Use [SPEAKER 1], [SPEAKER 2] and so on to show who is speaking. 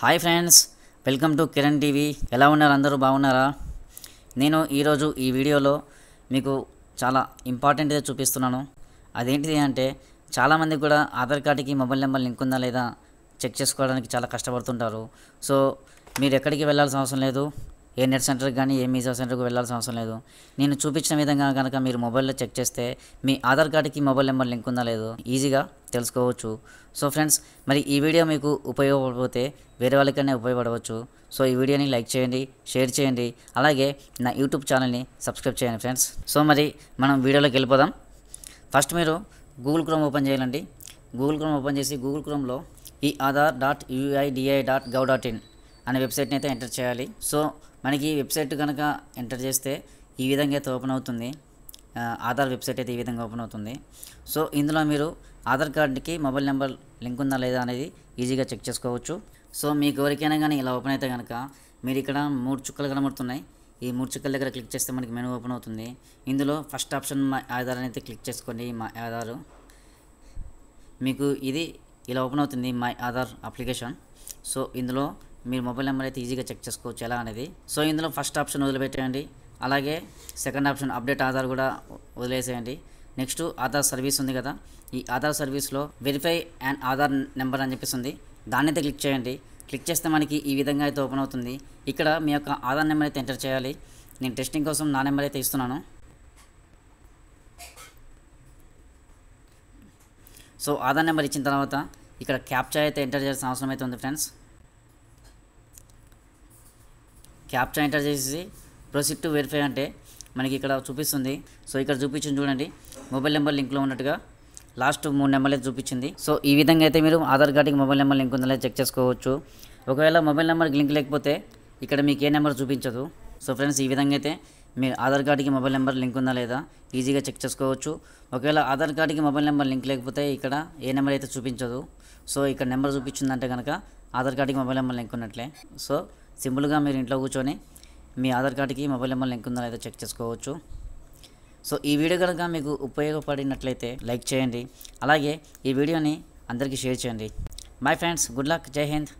[SPEAKER 1] Hi friends welcome to Kiran TV. ఎలా ఉన్నారు అందరూ? బాగున్నారా? నేను ఈరోజు ఈ వీడియోలో మీకు చాలా ఇంపార్టెంట్గా చూపిస్తున్నాను. అదేంటిది అంటే చాలామంది కూడా ఆధార్ కార్డుకి మొబైల్ నెంబర్ లింక్ ఉందా లేదా చెక్ చేసుకోవడానికి చాలా కష్టపడుతుంటారు. సో మీరు ఎక్కడికి వెళ్ళాల్సిన అవసరం లేదు. ఏ నెట్ సెంటర్కి కానీ ఏ మీజా సెంటర్కి వెళ్ళాల్సిన అవసరం లేదు. నేను చూపించిన విధంగా కనుక మీరు మొబైల్లో చెక్ చేస్తే మీ ఆధార్ కార్డుకి మొబైల్ నెంబర్ లింక్ ఉందా లేదు ఈజీగా తెలుసుకోవచ్చు. సో ఫ్రెండ్స్ మరి ఈ వీడియో మీకు ఉపయోగపడిపోతే వేరే వాళ్ళకైనా ఉపయోగపడవచ్చు. సో ఈ వీడియోని లైక్ చేయండి షేర్ చేయండి. అలాగే నా యూట్యూబ్ ఛానల్ని సబ్స్క్రైబ్ చేయండి ఫ్రెండ్స్. సో మరి మనం వీడియోలోకి వెళ్ళిపోదాం. ఫస్ట్ మీరు గూగుల్ క్రోమ్ ఓపెన్ చేయాలండి. గూగుల్ క్రోమ్ ఓపెన్ చేసి గూగుల్ క్రోమ్లో ఈ Aadhaar dot UIDAI dot gov dot in అనే వెబ్సైట్ని అయితే ఎంటర్ చేయాలి. సో మనకి వెబ్సైట్ కనుక ఎంటర్ చేస్తే ఈ విధంగా అయితే ఓపెన్ అవుతుంది. ఆధార్ వెబ్సైట్ అయితే ఈ విధంగా ఓపెన్ అవుతుంది. సో ఇందులో మీరు ఆధార్ కార్డుకి మొబైల్ నెంబర్ లింక్ ఉందా లేదా అనేది ఈజీగా చెక్ చేసుకోవచ్చు. సో మీకు ఎవరికైనా కానీ ఇలా ఓపెన్ అయితే కనుక మీరు ఇక్కడ మూడు చుక్కలు కనబడుతున్నాయి. ఈ మూడు చుక్కల దగ్గర క్లిక్ చేస్తే మనకి మెనూ ఓపెన్ అవుతుంది. ఇందులో ఫస్ట్ ఆప్షన్ మా ఆధార్ అయితే క్లిక్ చేసుకోండి మా ఆధారు. మీకు ఇది ఇలా ఓపెన్ అవుతుంది మై ఆధార్ అప్లికేషన్. సో ఇందులో మీరు మొబైల్ నెంబర్ అయితే ఈజీగా చెక్ చేసుకోవచ్చు. ఎలా అనేది? సో ఇందులో ఫస్ట్ ఆప్షన్ వదిలిపెట్టేయండి. అలాగే సెకండ్ ఆప్షన్ అప్డేట్ ఆధార్ కూడా వదిలేసేయండి. నెక్స్ట్ ఆధార్ సర్వీస్ ఉంది కదా. ఈ ఆధార్ సర్వీస్లో వెరిఫై అండ్ ఆధార్ నెంబర్ అని చెప్పేసి దాన్ని అయితే క్లిక్ చేయండి. క్లిక్ చేస్తే మనకి ఈ విధంగా అయితే ఓపెన్ అవుతుంది. ఇక్కడ మీ యొక్క ఆధార్ నెంబర్ అయితే ఎంటర్ చేయాలి. నేను టెస్టింగ్ కోసం నా నెంబర్ అయితే ఇస్తున్నాను. సో ఆధార్ నెంబర్ ఇచ్చిన తర్వాత ఇక్కడ క్యాప్చా అయితే ఎంటర్ చేయాల్సిన అవసరం అయితే ఉంది ఫ్రెండ్స్ క్యాప్చా ఎంటర్ చేసేసి ప్రొసీడ్ టు వెరిఫై అంటే మనకి ఇక్కడ చూపిస్తుంది. సో ఇక్కడ చూపించింది చూడండి. మొబైల్ నెంబర్ లింక్లో ఉన్నట్టుగా లాస్ట్ మూడు నెంబర్లు అయితే చూపించింది. సో ఈ విధంగా అయితే మీరు ఆధార్ కార్డుకి మొబైల్ నెంబర్ లింక్ ఉందా చెక్ చేసుకోవచ్చు. ఒకవేళ మొబైల్ నెంబర్కి లింక్ లేకపోతే ఇక్కడ మీకు ఏ నెంబర్ చూపించదు. సో ఫ్రెండ్స్ ఈ విధంగా అయితే మీ ఆధార్ కార్డుకి మొబైల్ నెంబర్ లింక్ ఉందా లేదా ఈజీగా చెక్ చేసుకోవచ్చు. ఒకవేళ ఆధార్ కార్డుకి మొబైల్ నెంబర్ లింక్ లేకపోతే ఇక్కడ ఏ నెంబర్ అయితే చూపించదు. సో ఇక్కడ నెంబర్ చూపించిందంటే కనుక ఆధార్ కార్డుకి మొబైల్ నెంబర్ లింక్ ఉన్నట్లే. సో సింపుల్గా మీరు ఇంట్లో కూర్చొని మీ ఆధార్ కార్డుకి మొబైల్ నెంబర్ లింక్ ఉందా లేదా చెక్ చేసుకోవచ్చు. సో ఈ వీడియో కనుక మీకు ఉపయోగపడినట్లయితే లైక్ చేయండి. అలాగే ఈ వీడియోని అందరికీ షేర్ చేయండి. మై ఫ్రెండ్స్ గుడ్ లక్ జై హింద్